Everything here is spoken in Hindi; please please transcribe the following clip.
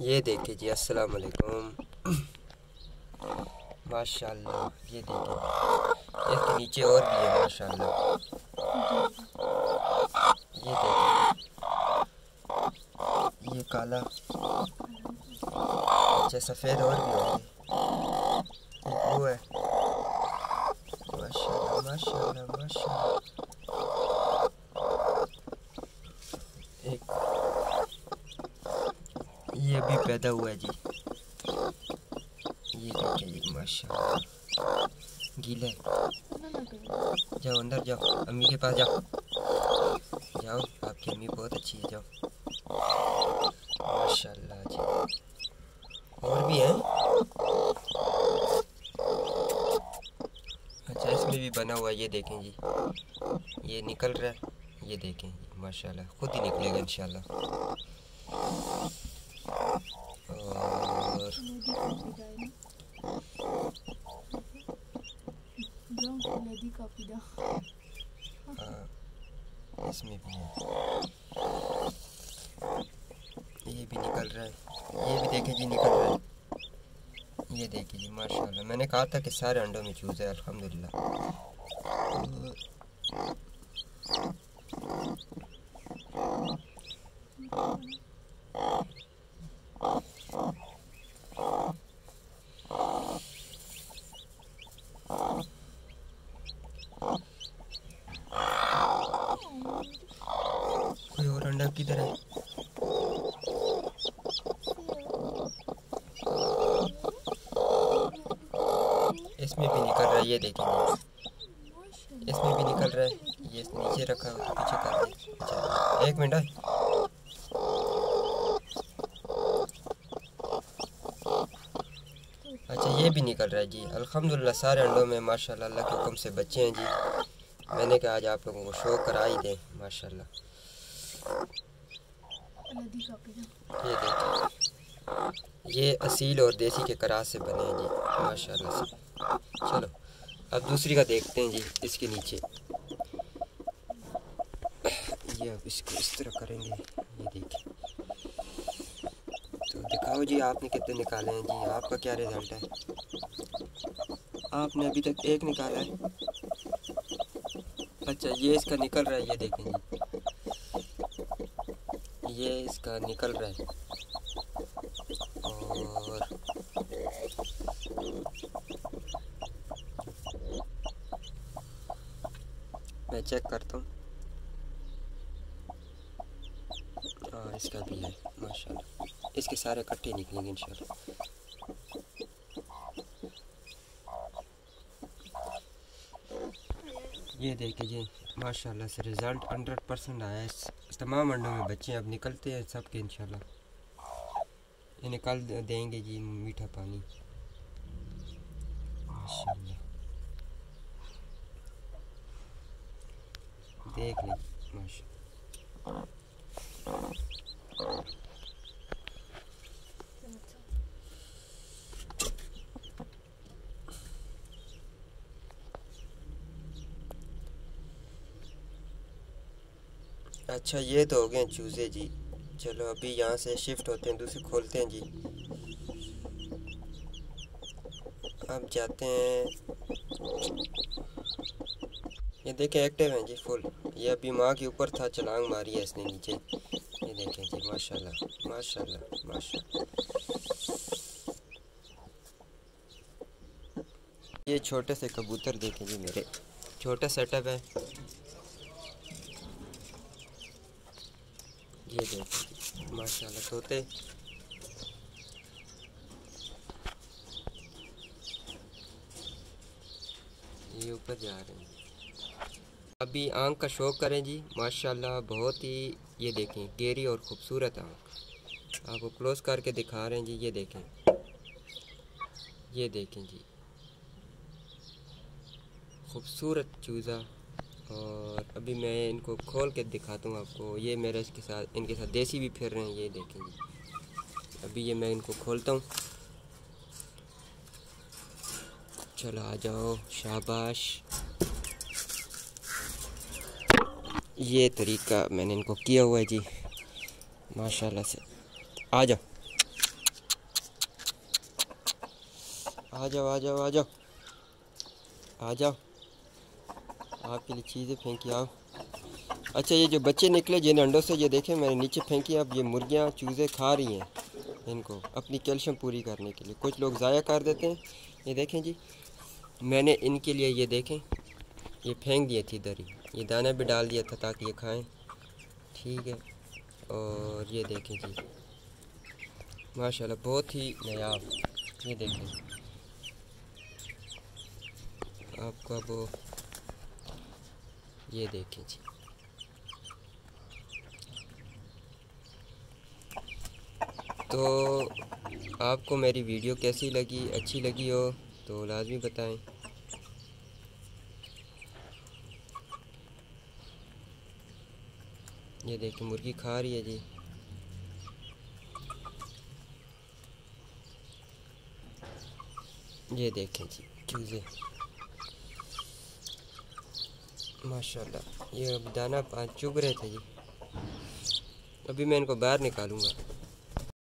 ये देखिए जी, अस्सलाम वालेकुम। माशाल्लाह, ये देखिए। इसके नीचे और भी है, माशाल्लाह। ये देखिए। ये काला। अच्छा सफ़ेद और भी है। वो है। माशाल्लाह माशाल्लाह माशाल्लाह ये अभी पैदा हुआ है जी। ये देखिए जी माशाल्लाह। गीला है। जाओ, अंदर जाओ। अम्मी के पास जाओ। जाओ, आपकी अम्मी बहुत अच्छी है, जाओ। माशाल्लाह जी। और भी हैं? अच्छा इसमें भी बना हुआ ये देखें जी। ये निकल रहा है, ये देखें माशाल्लाह। खुद ही निकलेगा, इंशाल्लाह। हाँ, इसमें भी है ये भी निकल रहा है ये भी जी निकल रहा है ये देखिए जी माशाल्लाह मैंने कहा था कि सारे अंडों में चूज़ है अल्हम्दुलिल्लाह कोई इसमें भी निकल रहा है, ये देखेंगे। इसमें भी निकल रहा है, ये नीचे रखा हुआ पीछे कर एक मिनट अच्छा ये भी निकल रहा है जी। अल्हम्दुलिल्लाह, सारे अंडों में माशाल्लाह, अल्लाह के हुक्म से बच्चे हैं जी। मैंने कहा आज आप लोगों को शो करा ही दें, माशाल्लाह। ये ये असील और देसी के करास से बने हैं जी, माशाल्लाह से। चलो, अब दूसरी का देखते हैं जी, इसके नीचे। ये अब इसको इस तरह करेंगे, ये देखिए दिखाओ जी, आपने कितने निकाले हैं जी? आपका क्या रिज़ल्ट है? आपने अभी तक एक निकाला है। अच्छा ये इसका निकल रहा है, ये देखें जी। ये इसका निकल रहा है। और मैं चेक करता हूँ। हाँ इसका भी है, माशाल्लाह। इसके सारे इकट्ठे निकलेंगे इंशाल्लाह। ये देखिए जी, माशाल्लाह से रिज़ल्ट हंड्रेड परसेंट आया है। तमाम अंडों में बच्चे अब निकलते हैं सबके इंशाल्लाह। ये निकल देंगे जी मीठा पानी। माशाल्लाह। देख लीजिए माशा अच्छा ये तो हो गए चूज़े जी। चलो, अभी यहाँ से शिफ्ट होते हैं, दूसरे खोलते हैं जी। अब जाते हैं। ये देखें एक्टिव हैं जी फुल ये अभी माँ के ऊपर था चलांग मारी है इसने नीचे। ये देखें जी, माशाल्लाह माशाल्लाह माशाल्लाह। ये छोटे से कबूतर देखें जी मेरे। छोटा सेटअप है। ये देखें माशाल्लाह, तोते। ये ऊपर जा रहे हैं। अभी आँख का शौक करें जी, माशाल्लाह बहुत ही, ये देखें, गेरी और ख़ूबसूरत आँख आपको क्लोज करके दिखा रहे हैं जी, ये देखें। ये देखें जी। खूबसूरत चूज़ा। और अभी मैं इनको खोल के दिखाता हूँ आपको। ये मेरे इसके साथ, इनके साथ देसी भी फिर रहे हैं, ये देखेंगे अभी ये मैं इनको खोलता हूँ। चलो आ जाओ, शाबाश। ये तरीका मैंने इनको किया हुआ है जी। माशाल्लाह से। आ जाओ। आ जाओ आ जाओ आ जाओ। आ जाओ। आपके लिए चीज़ें फेंकी आप अच्छा ये जो बच्चे निकले जिन अंडों से, ये देखें, मैंने नीचे फेंकी, अब ये मुर्गियाँ, चूज़े खा रही हैं इनको, अपनी कैल्शियम पूरी करने के लिए। कुछ लोग ज़ाया कर देते हैं। ये देखें जी, मैंने इनके लिए ये देखें, ये फेंक दिए थी ही ये दाना भी डाल दिया था ताकि ये खाएँ। ठीक है, और ये देखें जी। माशाल्लाह, बहुत ही नायाब। ये देखें। आपका वो ये देखें जी। तो आपको मेरी वीडियो कैसी लगी, अच्छी लगी हो तो लाजमी बताएँ। ये देखिए, मुर्गी खा रही है जी। ये देखें जी, चूज़े। माशाल्लाह ये अब दाना चुग रहे थे जी। अभी मैं इनको बाहर निकालूँगा।